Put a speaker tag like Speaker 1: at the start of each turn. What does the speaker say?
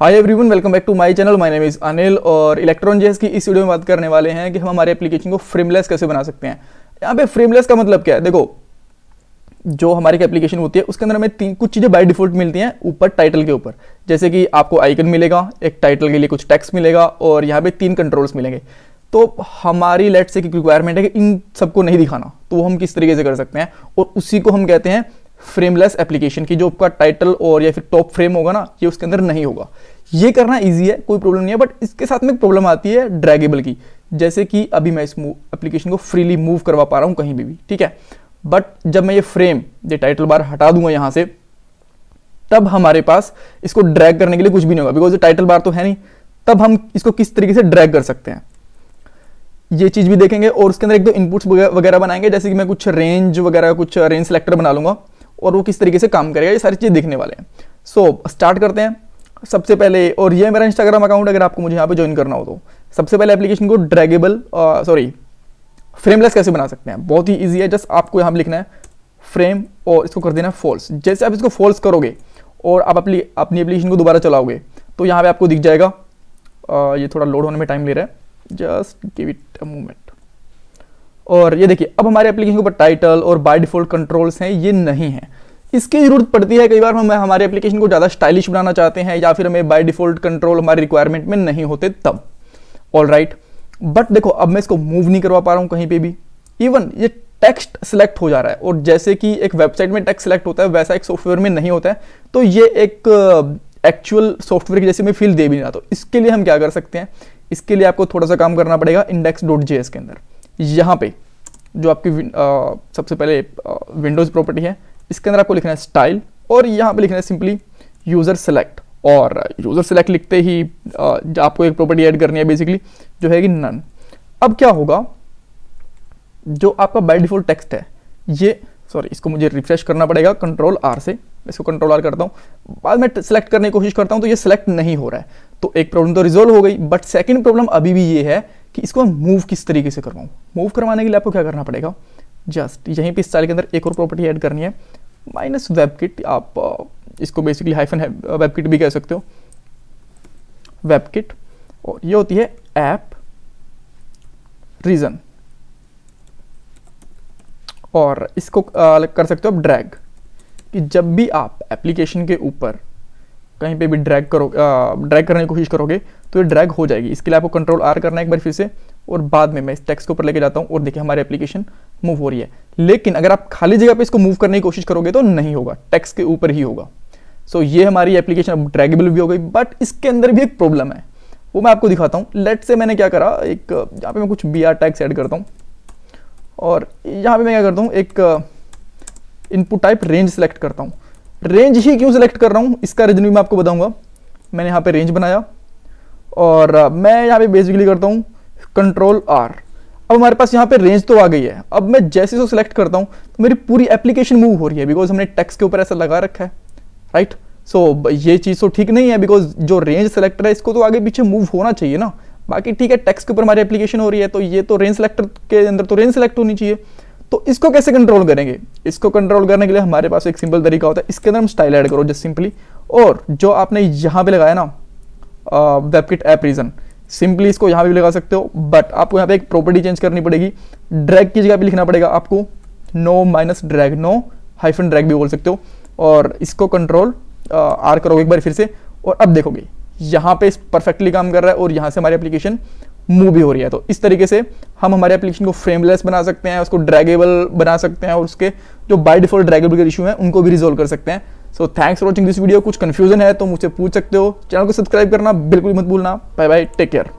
Speaker 1: Hi everyone welcome back to my channel my name is Anil और electron जेस की इस वीडियो में बात करने वाले हैं कि हम हमारे एप्लीकेशन को फ्रेमलेस कैसे बना सकते हैं। यहाँ पे फ्रेमलेस का मतलब क्या है? देखो, जो हमारी एप्लीकेशन होती है, उसके अंदर हमें तीन, कुछ चीज़ें बाय डिफ़ॉल्ट मिलती हैं ऊपर टाइटल के ऊपर। जैसे कि आपको आइकन मिलेगा, एक टाइटल के लिए कुछ टैक्स मिलेगा और यहाँ पे तीन कंट्रोल्स मिलेंगे। तो हमारी लेट से रिक्वायरमेंट है कि इन सबको नहीं दिखाना। तो वो हम किस तरीके से कर सकते हैं? और उसी को हम कहते हैं फ्रेमलेस एप्लीकेशन की, जो आपका टाइटल और या फिर टॉप फ्रेम होगा ना, ये उसके अंदर नहीं होगा। ये करना इजी है, कोई प्रॉब्लम नहीं है बट इसके साथ में एक प्रॉब्लम आती है ड्रैगेबल की। जैसे कि अभी मैं इस एप्लीकेशन को फ्रीली मूव करवा पा रहा हूँ कहीं भी भी, ठीक है? बट जब मैं ये फ्रेम ये टाइटल बार हटा दूँगा यहाँ से, तब हमारे पास इसको ड्रैग करने के लिए कुछ भी नहीं होगा बिकॉज़ टाइटल बार तो है नहीं। तब हम इसको किस तरीके से ड्रैग कर सकते हैं? ये चीज़ भी देखेंगे, और उसके अंदर एक दो इनपुट्स वगैरह बनाएँगे, जैसे कि मैं कुछ रेंज वगैरह, कुछ रेंज सेलेक्टर बना लूँगा। और वो किस तरीके से काम करेगा ये सारी चीज़ देखने वाले हैं। सो so, स्टार्ट करते हैं। सबसे पहले और ये मेरा इंस्टाग्राम अकाउंट अगर आपको मुझे यहाँ पे ज्वाइन करना हो तो। सबसे पहले एप्लीकेशन को ड्रैगेबल सॉरी फ्रेमलेस कैसे बना सकते हैं? बहुत ही ईजी है जस्ट आपको यहाँ पर लिखना है फ्रेम और इसको कर देना है फॉल्स जैसे आप इसको फॉल्स करोगे और आप अपनी अपनी एप्लीकेशन को दोबारा चलाओगे तो यहाँ पर आपको दिख जाएगा आ, ये थोड़ा लोड होने में टाइम ले रहा है। Just give it a moment और ये देखिए अब हमारे एप्लीकेशन के ऊपर टाइटल और बाय डिफ़ॉल्ट कंट्रोल्स हैं ये नहीं है। इसकी ज़रूरत पड़ती है कई बार हम हमारे एप्लीकेशन को ज़्यादा स्टाइलिश बनाना चाहते हैं या फिर हमें बाय डिफ़ॉल्ट कंट्रोल हमारी रिक्वायरमेंट में नहीं होते तब। ऑल राइट बट देखो अब मैं इसको मूव नहीं करवा पा रहा हूँ कहीं पे भी। इवन ये टेक्स्ट सेलेक्ट हो जा रहा है और जैसे कि एक वेबसाइट में टेक्स्ट सेलेक्ट होता है वैसा एक सॉफ्टवेयर में नहीं होता है। तो ये एक एक्चुअल uh, सॉफ्टवेयर की जैसे मैं फील दे भी नहीं रहा। तो इसके लिए हम क्या कर सकते हैं? इसके लिए आपको थोड़ा सा काम करना पड़ेगा इंडेक्स डॉट जे के अंदर। यहाँ पे जो आपकी आ, सबसे पहले विंडोज़ प्रॉपर्टी है इसके अंदर आपको लिखना है स्टाइल और यहाँ पे लिखना है सिंपली यूज़र सेलेक्ट और यूज़र सेलेक्ट लिखते ही आ, आपको एक प्रॉपर्टी ऐड करनी है बेसिकली जो है कि नन अब क्या होगा जो आपका बाय डिफ़ॉल्ट टेक्स्ट है ये सॉरी इसको मुझे रिफ्रेश करना पड़ेगा कंट्रोल आर से इसको कंट्रोल आर करता हूँ बाद में सेलेक्ट करने की कोशिश करता हूँ तो ये सेलेक्ट नहीं हो रहा है. तो एक प्रॉब्लम तो रिजोल्व हो गई बट सेकंड प्रॉब्लम अभी भी ये है कि इसको मूव किस तरीके से करवाऊँ? मूव करवाने के लिए आपको क्या करना पड़ेगा? जस्ट यहीं पे स्टाइल के अंदर एक और प्रॉपर्टी ऐड करनी है। माइनस वेब किट आप इसको बेसिकली हाइफन वेब किट भी कह सकते हो। वेब किट और ये होती है ऐप रीजन और इसको आ, कर सकते हो आप ड्रैग कि जब भी आप एप्लीकेशन के ऊपर कहीं पे भी ड्रैग करो ड्रैग करने की कोशिश करोगे तो ये ड्रैग हो जाएगी। इसके लिए आपको कंट्रोल आर करना है एक बार फिर से और बाद में मैं इस टेक्स्ट के ऊपर लेके जाता हूँ और देखिए हमारी एप्लीकेशन मूव हो रही है। लेकिन अगर आप खाली जगह पे इसको मूव करने की कोशिश करोगे तो नहीं होगा। टेक्स्ट के ऊपर ही होगा। सो so, ये हमारी एप्लीकेशन अब ड्रैगेबल भी हो गई बट इसके अंदर भी एक प्रॉब्लम है। वो मैं आपको दिखाता हूँ। लेट से मैंने क्या करा एक यहाँ पे मैं कुछ बी आर टैक्स ऐड करता हूँ। और यहाँ पे मैं क्या करता हूँ एक इनपुट टाइप रेंज सेलेक्ट करता हूँ। रेंज ही क्यों सिलेक्ट कर रहा हूँ? इसका रीजन भी मैं आपको बताऊँगा। मैंने यहाँ पे रेंज बनाया और मैं यहाँ पे बेसिकली करता हूँ कंट्रोल आर अब हमारे पास यहाँ पे रेंज तो आ गई है। अब मैं जैसे इसको सिलेक्ट करता हूँ तो मेरी पूरी एप्लीकेशन मूव हो रही है बिकॉज़ हमने टेक्स्ट के ऊपर ऐसा लगा रखा है राइट सो so, ये चीज़ तो ठीक नहीं है बिकॉज़ जो रेंज सेलेक्टर है इसको तो आगे पीछे मूव होना चाहिए ना। बाकी ठीक है टेक्स्ट के ऊपर हमारी एप्लीकेशन हो रही है तो ये तो रेंज सेलेक्टर के अंदर तो रेंज सेलेक्ट होनी चाहिए। तो इसको कैसे कंट्रोल करेंगे? इसको कंट्रोल करने के लिए हमारे पास एक सिंपल तरीका होता है। इसके अंदर हम स्टाइल ऐड करो जस्ट सिंपली और जो आपने यहाँ पे लगाया ना वेबकिट ऐप रीजन सिंपली इसको यहाँ पे भी लगा सकते हो बट आपको यहाँ पे एक प्रॉपर्टी चेंज करनी पड़ेगी। ड्रैग की जगह पे लिखना पड़ेगा आपको। No minus drag no hyphen drag भी बोल सकते हो। और इसको कंट्रोल आर करोगे एक बार फिर से। और अब देखोगे, यहाँ पे परफेक्टली काम कर रहा है और यहाँ से हमारी एप्लीकेशन मूव भी हो रही है। तो इस तरीके से हम हमारे एप्लीकेशन को फ्रेमलेस बना सकते हैं, उसको ड्रैगेबल बना सकते हैं, और उसके जो बाय डिफ़ॉल्ट ड्रैगेबल के इशू हैं, उनको भी रिजोल्व कर सकते हैं। So thanks for watching this video कुछ कन्फ्यूज़न है तो मुझसे पूछ सकते हो। चैनल को सब्सक्राइब करना बिल्कुल मत भूलना। Bye bye take care